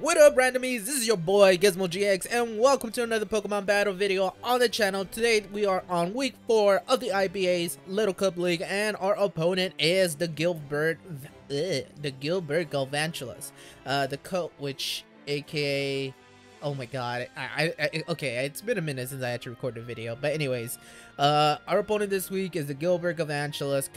What up randomies, this is your boy Gizmo GX and welcome to another Pokemon battle video on the channel. Today we are on week 4 of the IBA's Little Cup League and our opponent is the Gilbert, ugh, the Gilbert Galvantulas. Uh, the coat which aka, oh my god, I, I, I, okay it's been a minute since I had to record the video but anyways, uh, our opponent this week is the Gilbert Galvantulas,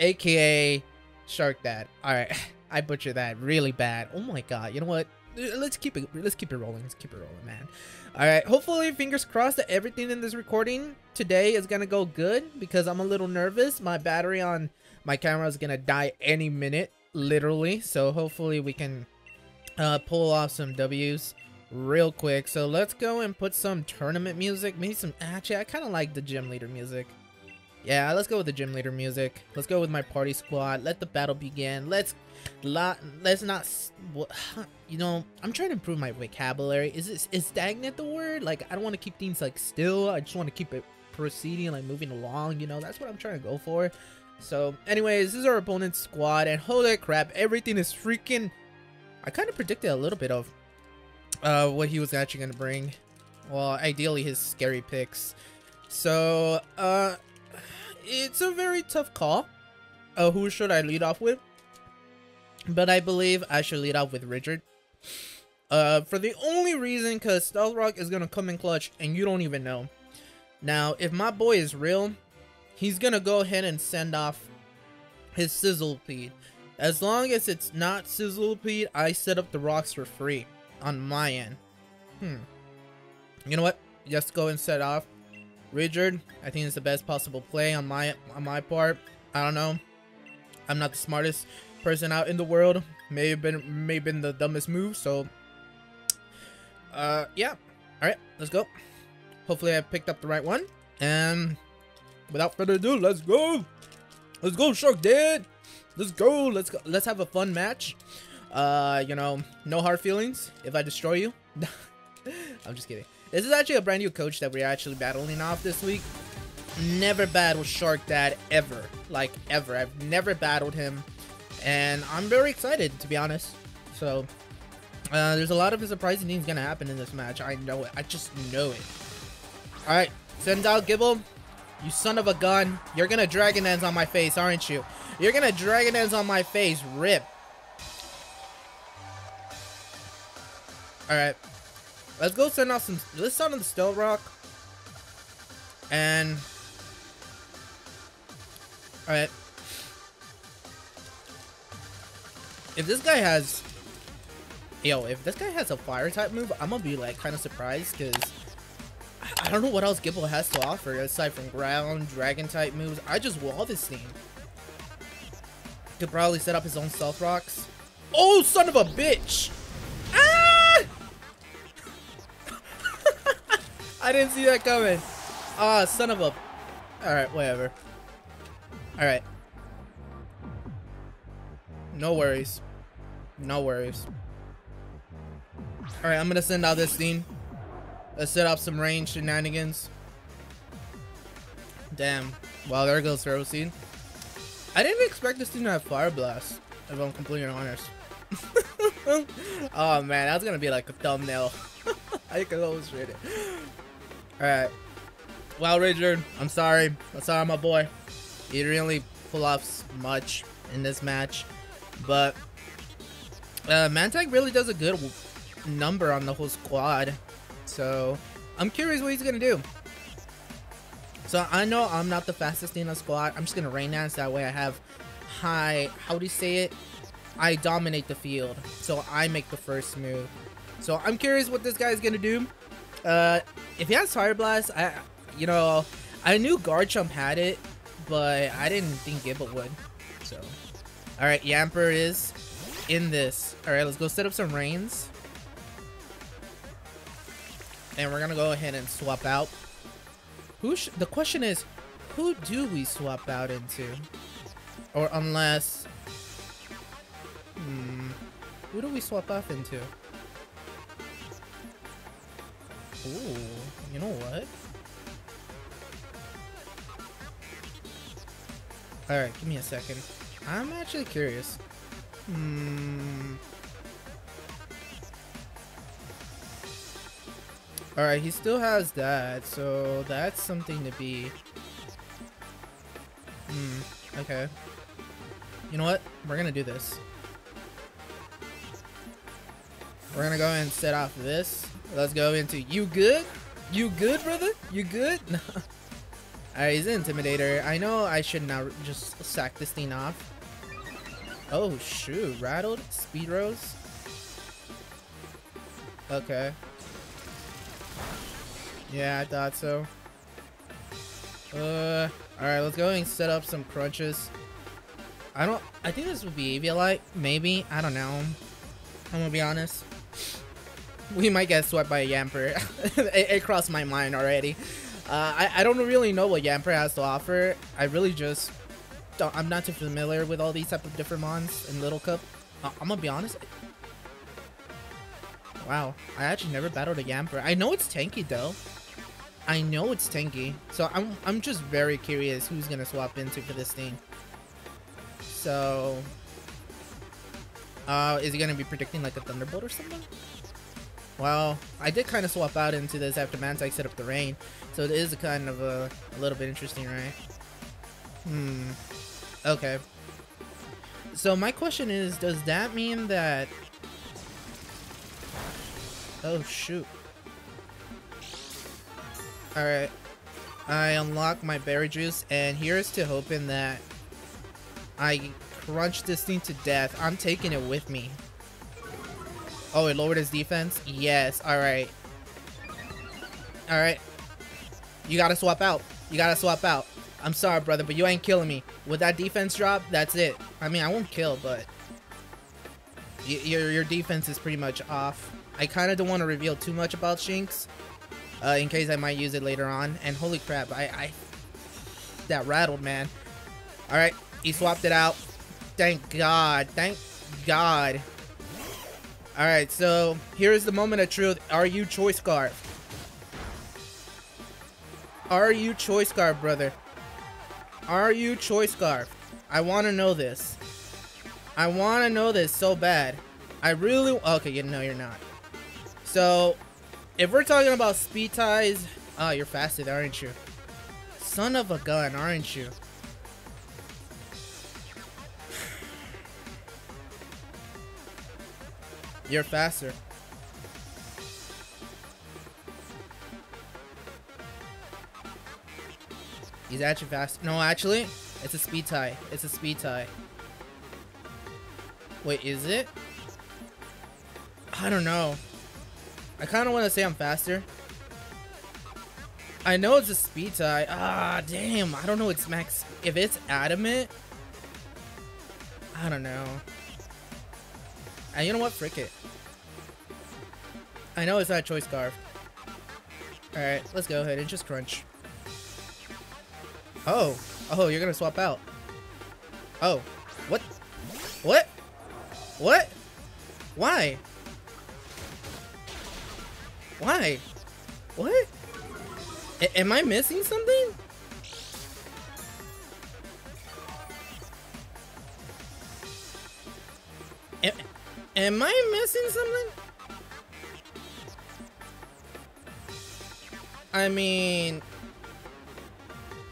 aka Shark Dad. Alright. I butchered that really bad. Oh my god. You know what? Let's keep it let's keep it rolling. Let's keep it rolling, man. Alright, hopefully fingers crossed that everything in this recording today is gonna go good because I'm a little nervous. My battery on my camera is gonna die any minute, literally. So hopefully we can uh, pull off some W's real quick. So let's go and put some tournament music. Maybe some actually I kinda like the gym leader music. Yeah, let's go with the gym leader music. Let's go with my party squad. Let the battle begin. Let's lot let's not you know i'm trying to improve my vocabulary. Is this is stagnant the word? Like i don't want to keep things like still. I just want to keep it proceeding like moving along you know? That's what i'm trying to go for. So anyways this is our opponent's squad and holy crap everything is freaking i kind of predicted a little bit of uh what he was actually gonna bring. Well ideally his scary picks. So uh it's a very tough call uh who should i lead off with but I believe I should lead off with Richard. Uh, for the only reason because Stealth Rock is going to come in clutch and you don't even know. Now, if my boy is real, he's going to go ahead and send off his Sizzlipede. As long as it's not Sizzlipede, I set up the rocks for free on my end. Hmm. You know what? Just go and set off. Richard, I think it's the best possible play on my on my part. I don't know. I'm not the smartest person out in the world. May have been may have been the dumbest move, so uh yeah. Alright, let's go. Hopefully I picked up the right one. And without further ado, let's go. Let's go, Shark Dad. Let's go. Let's go. Let's have a fun match. Uh, you know, no hard feelings if I destroy you. I'm just kidding. This is actually a brand new coach that we're actually battling off this week. Never battled Shark Dad ever. Like, ever. I've never battled him and I'm very excited to be honest. So uh, there's a lot of surprising things gonna happen in this match. I know it. I just know it. All right, send out Gible. You son of a gun. You're gonna Dragon Dance on my face, aren't you? You're gonna Dragon Dance on my face. Rip. Alright. Let's go send out some... Let's send the Stealth Rock. And... Alright. If this guy has... Yo, if this guy has a fire type move, I'm gonna be like kind of surprised because I don't know what else Gible has to offer aside from ground, dragon type moves. I just wall this thing. Could probably set up his own stealth rocks. Oh, son of a bitch! I didn't see that coming. Ah, son of a... Alright, whatever. Alright. No worries. No worries. Alright, I'm gonna send out this thing. Let's set up some range shenanigans. Damn. Well, there goes Ferocene. I didn't expect this thing to have Fire Blast, if I'm completely honest. oh man, that's gonna be like a thumbnail. I can always read it. Alright. Well, Richard, I'm sorry. I'm sorry, my boy. You didn't really pull off much in this match. But uh, Mantic really does a good number on the whole squad. So I'm curious what he's going to do. So I know I'm not the fastest in the squad. I'm just going to rain dance. That way I have high, how do you say it? I dominate the field. So I make the first move. So I'm curious what this guy's going to do. Uh, if he has Fire Blast, I, you know, I knew Garchomp had it, but I didn't think Gible would. So, alright, Yamper is in this. Alright, let's go set up some rains. And we're gonna go ahead and swap out. Who the question is, who do we swap out into? Or unless... Hmm, who do we swap off into? Ooh, you know what? Alright, give me a second. I'm actually curious. Hmm. Alright, he still has that, so that's something to be. Hmm, okay. You know what? We're gonna do this. We're gonna go ahead and set off this. Let's go into you good? You good, brother? You good? Alright, he's an intimidator. I know I should now just sack this thing off. Oh shoot, rattled? Speed rose? Okay. Yeah, I thought so. Uh, alright, let's go and set up some crunches. I don't, I think this would be Eviolite, maybe, I don't know. I'm gonna be honest. We might get swept by a Yamper. it, it, crossed my mind already. Uh, I, I don't really know what Yamper has to offer. I really just don't, I'm not too familiar with all these type of different mons in Little Cup. I'm gonna be honest. Wow, I actually never battled a Yamper. I know it's tanky though. I know it's tanky. So I'm, I'm just very curious who's gonna swap into for this thing. So, uh, is he gonna be predicting like a Thunderbolt or something? Well, I did kind of swap out into this after Mantic set up the rain, so it is a kind of a, a little bit interesting, right? Hmm. Okay. So my question is, does that mean that... Oh, shoot. Alright. I unlock my berry juice, and here's to hoping that I crunch this thing to death. I'm taking it with me. Oh, it lowered his defense? Yes, alright. Alright. You gotta swap out. You gotta swap out. I'm sorry, brother, but you ain't killing me. With that defense drop, that's it. I mean, I won't kill, but... Your, your defense is pretty much off. I kind of don't want to reveal too much about Shinx. Uh, in case I might use it later on. And holy crap, I... I that rattled, man. Alright, he swapped it out. Thank God. Thank God. Alright, so here's the moment of truth. Are you Choice Scarf? Are you Choice Scarf, brother? Are you Choice Scarf? I want to know this. I want to know this so bad. I really... Okay, you know you're not. So, if we're talking about speed ties... Oh, you're faster, aren't you? Son of a gun, aren't you? You're faster. He's actually fast. No, actually, it's a speed tie. It's a speed tie. Wait, is it? I don't know. I kind of want to say I'm faster. I know it's a speed tie. Ah, damn. I don't know it's max. If it's adamant, I don't know. And you know what? Frick it. I know it's not choice scarf. Alright, let's go ahead and just crunch. Oh. Oh, you're gonna swap out. Oh. What? What? What? Why? Why? What? A am I missing something? A am I missing something? I mean,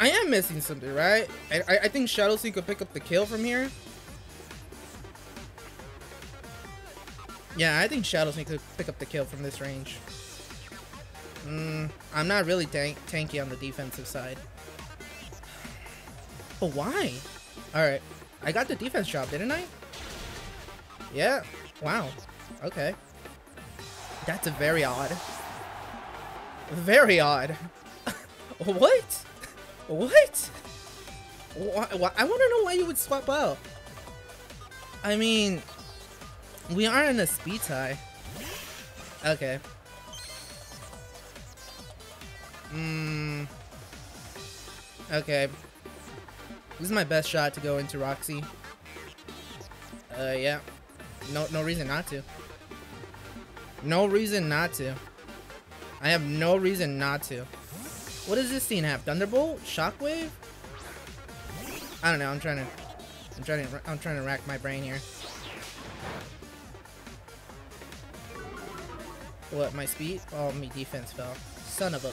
I am missing something, right? I, I think Shadow Sneak could pick up the kill from here. Yeah, I think Shadow Sneak could pick up the kill from this range. Mm, I'm not really tank tanky on the defensive side. But why? Alright. I got the defense job, didn't I? Yeah. Wow. Okay. That's a very odd. Very odd. what? What? Why, why, I want to know why you would swap out. I mean, we are in a speed tie. Okay. Hmm. Okay. This is my best shot to go into Roxy. Uh, yeah. No, no reason not to. No reason not to. I have no reason not to. What does this thing have? Thunderbolt? Shockwave? I don't know. I'm trying to. I'm trying to. I'm trying to rack my brain here. What, my speed? Oh, my defense fell. Son of a...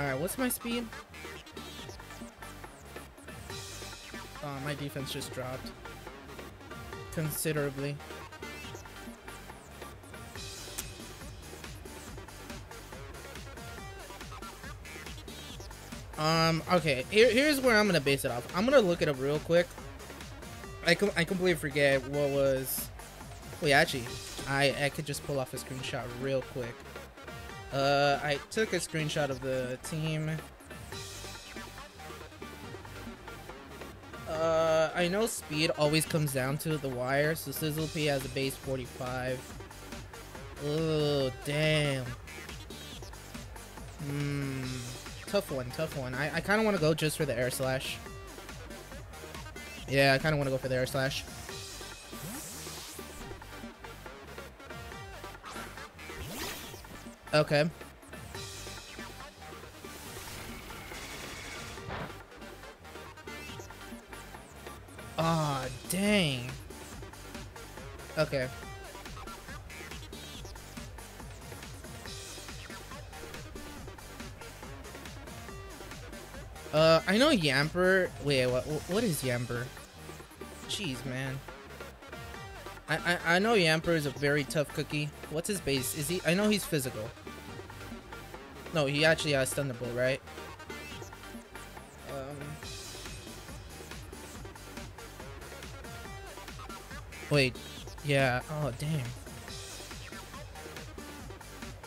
Alright, what's my speed? Oh, my defense just dropped. Considerably. Um, okay, here, here's where I'm gonna base it off. I'm gonna look it up real quick. I, com I completely forget what was... Wait, actually, I, I could just pull off a screenshot real quick. Uh, I took a screenshot of the team. I know speed always comes down to the wire, so Sizzlipede has a base 45. Oh, damn. Hmm tough one, tough one. I, I kind of want to go just for the air slash. Yeah, I kind of want to go for the air slash. Okay. Dang. Okay. Uh, I know Yamper. Wait, what? What is Yamper? Jeez, man. I, I I know Yamper is a very tough cookie. What's his base? Is he? I know he's physical. No, he actually has Thunderbolt, right? Wait. Yeah. Oh, damn.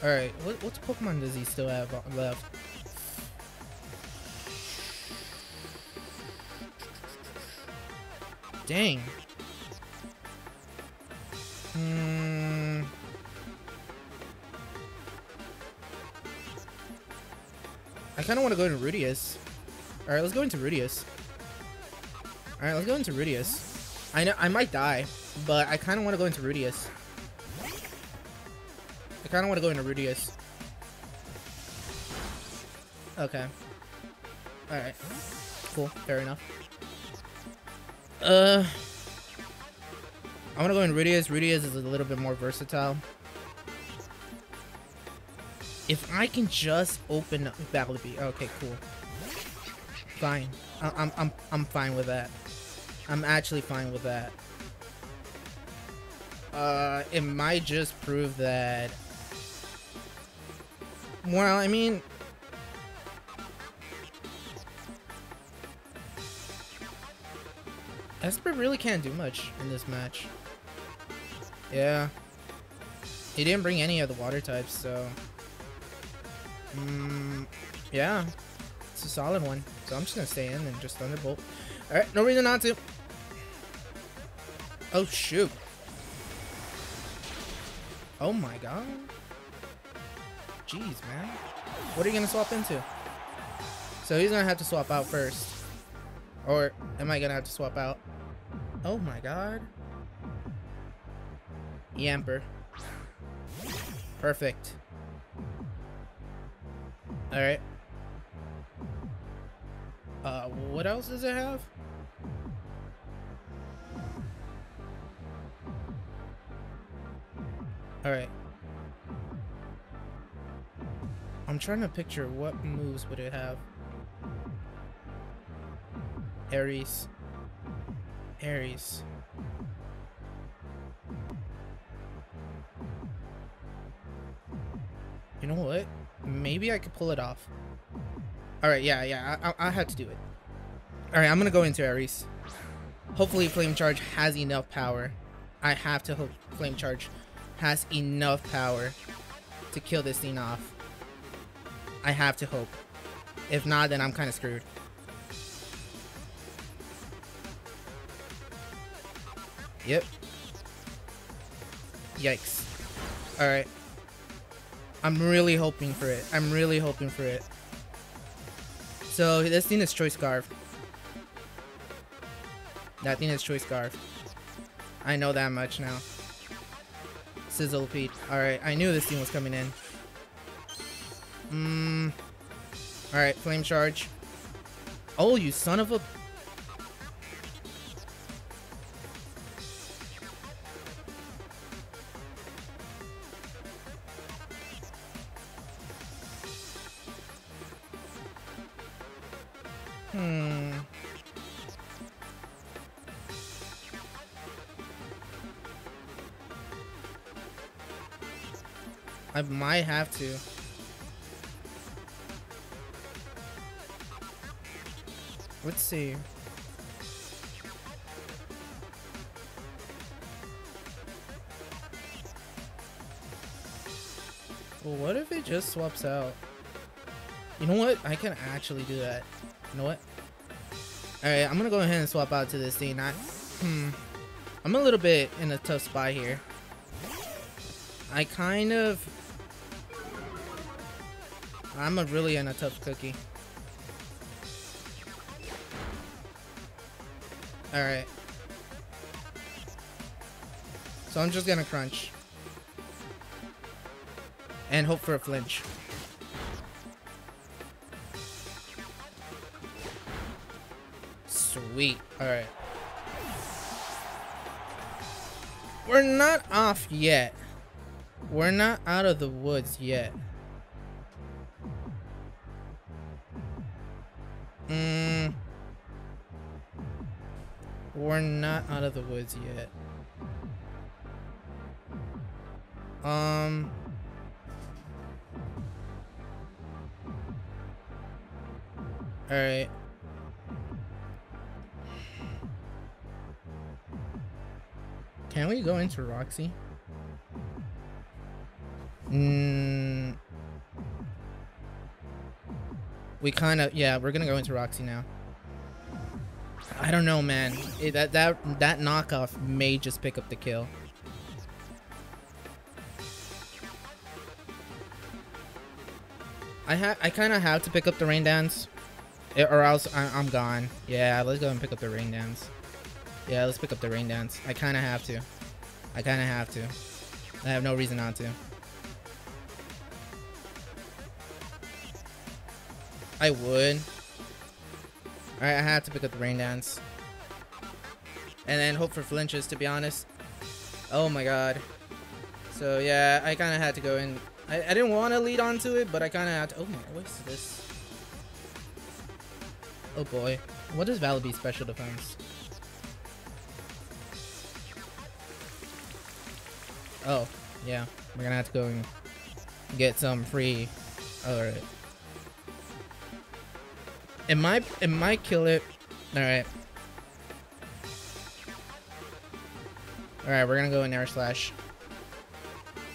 Alright, what, what Pokemon does he still have left? Dang. Hmm. I kind of want to go into Rudeus. Alright, let's go into Rudeus. Alright, let's go into Rudeus. I know I might die, but I kind of want to go into Rudius. I kind of want to go into Rudius. Okay. Alright. Cool. Fair enough. Uh, I want to go in Rudius. Rudius is a little bit more versatile. If I can just open up Battleby. Okay, cool. Fine. I I'm I'm I'm fine with that. I'm actually fine with that. Uh, it might just prove that. Well, I mean, Esper really can't do much in this match. Yeah. He didn't bring any of the water types, so... Mm, yeah. It's a solid one. So I'm just gonna stay in and just Thunderbolt. Alright, no reason not to. Oh, shoot. Oh my god. Jeez, man. What are you gonna swap into? So he's gonna have to swap out first. Or am I gonna have to swap out? Oh my god. Yamper. Perfect. Alright. Uh, what else does it have? Alright. I'm trying to picture what moves would it have. Aries. Aries. You know what? Maybe I could pull it off. Alright, yeah, yeah, I, I, I had to do it. Alright, I'm gonna go into Aries. Hopefully Flame Charge has enough power. I have to hope Flame Charge has enough power to kill this thing off. I have to hope. If not, then I'm kind of screwed. Yep. Yikes. Alright. I'm really hoping for it. I'm really hoping for it. So this thing is Choice Scarf. That thing is Choice Scarf. I know that much now. Sizzlipede. Alright, I knew this thing was coming in. Mmm. Alright, Flame Charge. Oh, you son of a I might have to. Let's see. Well, what if it just swaps out? You know what? I can actually do that. You know what? Alright, I'm gonna go ahead and swap out to this thing. I, hmm. I'm a little bit in a tough spot here. I kind of... I'm a really in a tough cookie. Alright. So I'm just gonna crunch. And hope for a flinch. Sweet. Alright. We're not off yet. We're not out of the woods yet. Of the woods yet. Um... Alright. Can we go into Roxy? Mm, we kind of, yeah, we're gonna go into Roxy now. I don't know, man. It, that that that knockoff may just pick up the kill. I ha I kind of have to pick up the rain dance. It, or else I, I'm gone. Yeah, let's go and pick up the rain dance. Yeah, let's pick up the rain dance. I kind of have to. I kind of have to. I have no reason not to. I would. Alright, I had to pick up the rain dance. And then hope for flinches, to be honest. Oh my god. So yeah, I kind of had to go in. I, I didn't want to lead onto it, but I kind of had to. Oh my, what's this? Oh boy. What is Vullaby special defense? Oh, yeah. We're gonna have to go and get some free. Alright. It might it might kill it. Alright. Alright, we're gonna go in air slash.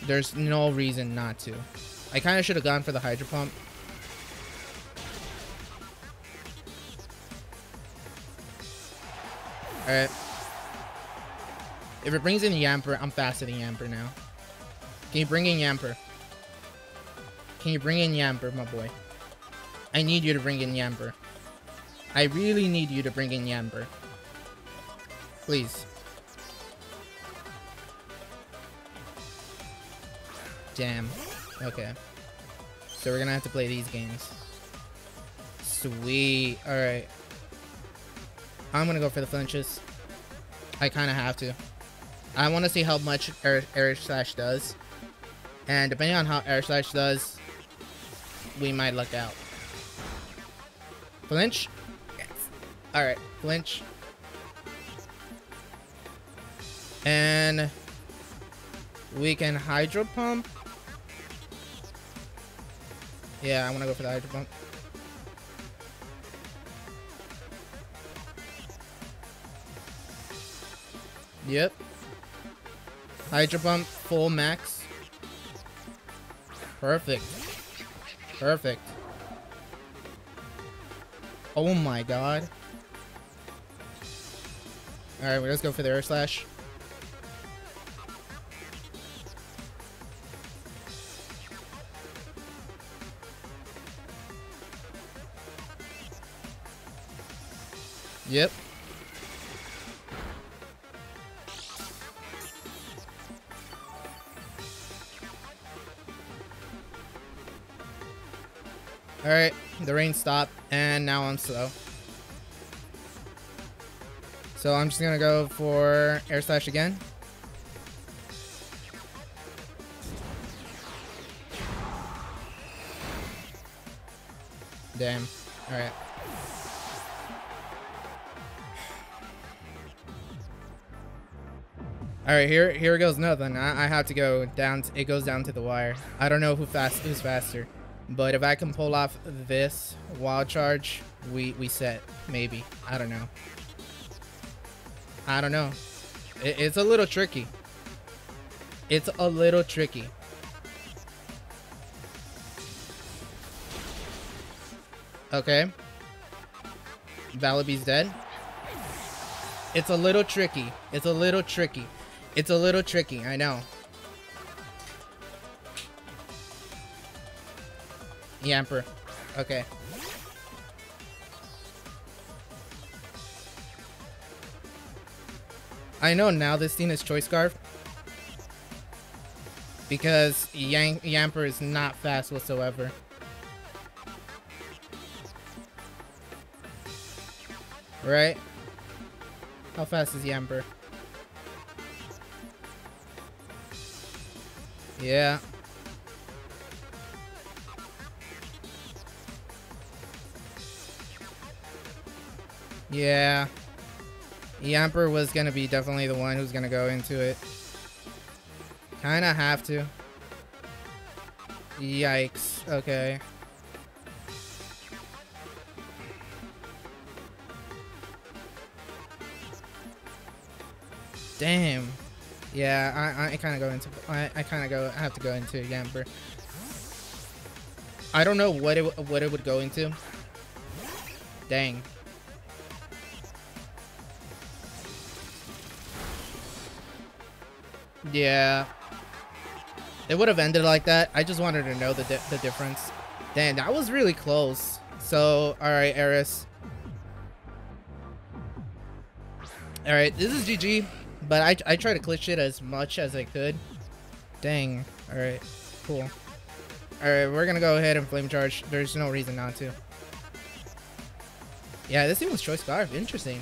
There's no reason not to. I kinda should have gone for the hydro pump. Alright. If it brings in Yamper, I'm faster than Yamper now. Can you bring in Yamper? Can you bring in Yamper, my boy? I need you to bring in Yamper. I really need you to bring in Yamper. Please. Damn. Okay. So we're gonna have to play these games. Sweet. Alright. I'm gonna go for the flinches. I kinda have to. I want to see how much air, air slash does. And depending on how air slash does, we might luck out. Flinch? Alright, flinch. And we can hydro pump. Yeah, I want to go for the hydro pump. Yep. Hydro Pump, full max. Perfect. Perfect. Oh my god. Alright, let's go for the air slash. Yep. Alright, the rain stopped, and now I'm slow. So I'm just going to go for air slash again. Damn. Alright. Alright, here here goes nothing. I, I, have to go down to, it goes down to the wire. I don't know who fast who's faster. But if I can pull off this wild charge, we we set. Maybe. I don't know. I don't know. It, it's a little tricky. It's a little tricky. Okay. Vullaby's dead. It's a little tricky. It's a little tricky. It's a little tricky, I know. Yamper. Okay. I know now this thing is Choice Scarf. Because Yamper is not fast whatsoever. Right? How fast is Yamper? Yeah. Yeah. Yamper was gonna be definitely the one who's gonna go into it. Kinda have to. Yikes. Okay. Damn. Yeah, I, I kind of go into I, I kind of go I have to go into Yamper. I don't know what it what it would go into. Dang. Yeah. It would have ended like that. I just wanted to know the di the difference. Damn, that was really close. So, all right, Eris. All right, this is GG. But I, I try to glitch it as much as I could. Dang. Alright. Cool. Alright, we're gonna go ahead and flame charge. There's no reason not to. Yeah, this thing was choice scarf. Interesting.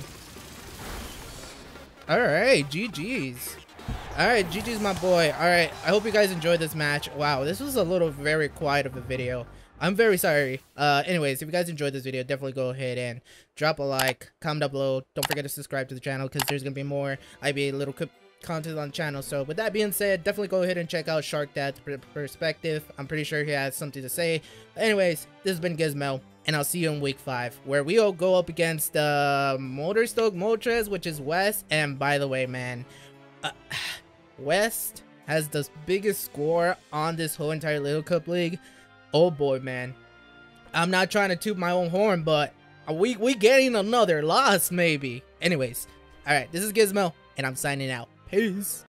Alright, GG's. Alright, GG's my boy. Alright, I hope you guys enjoyed this match. Wow, this was a little very quiet of a video. I'm very sorry. Uh, anyways, if you guys enjoyed this video, definitely go ahead and drop a like, comment down below. Don't forget to subscribe to the channel because there's going to be more IBA little content on the channel. So with that being said, definitely go ahead and check out Shark Dad's perspective. I'm pretty sure he has something to say. Anyways, this has been Gizmo, and I'll see you in week 5, where we'll go up against uh, Motostoke Moltres, which is West. And by the way, man, uh, West has the biggest score on this whole entire Little Cup League. Oh boy, man. I'm not trying to toot my own horn, but we we getting another loss maybe. Anyways, all right, this is Gizmo, and I'm signing out. Peace.